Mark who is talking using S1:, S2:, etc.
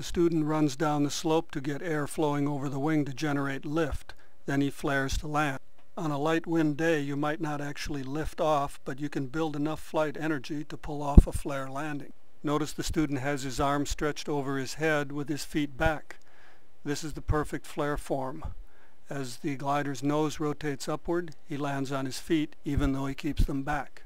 S1: The student runs down the slope to get air flowing over the wing to generate lift. Then he flares to land. On a light wind day you might not actually lift off, but you can build enough flight energy to pull off a flare landing. Notice the student has his arms stretched over his head with his feet back. This is the perfect flare form. As the glider's nose rotates upward, he lands on his feet even though he keeps them back.